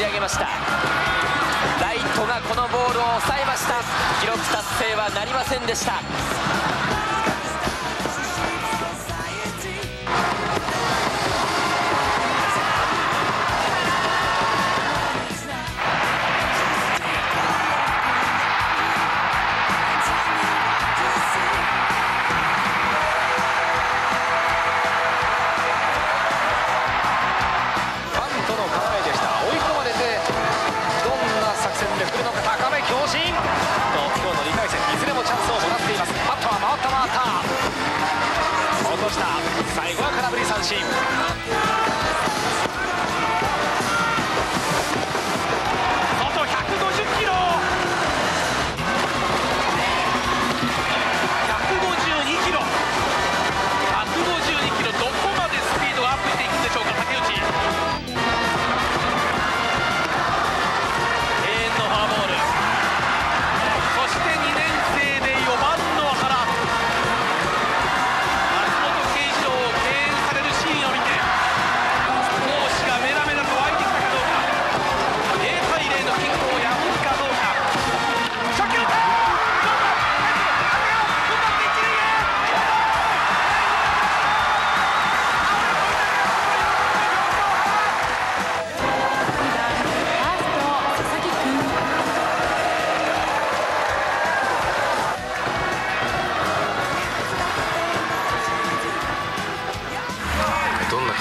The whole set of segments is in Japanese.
ち上げました。ライトがこのボールを抑えました。記録達成はなりませんでした。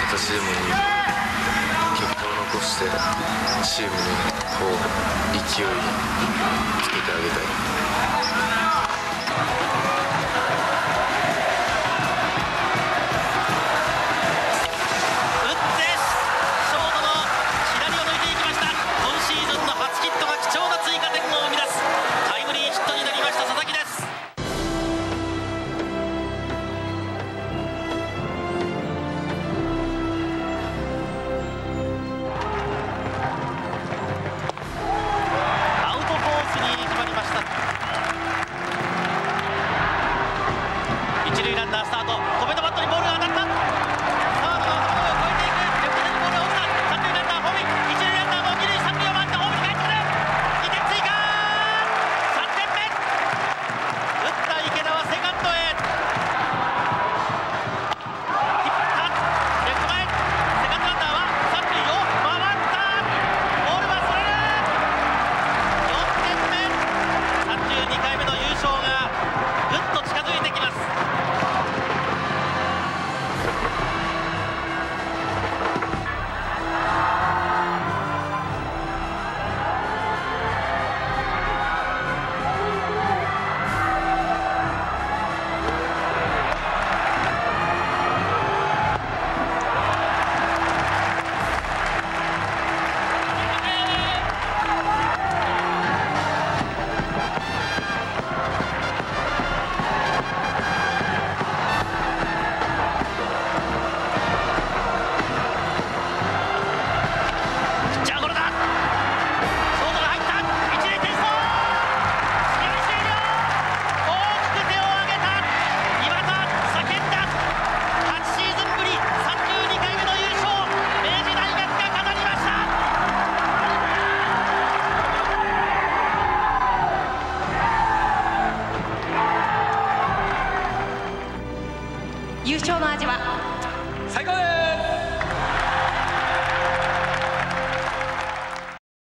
形でもいい。結果を残してチームにこう勢いランナースタート。優勝の味は？最高です！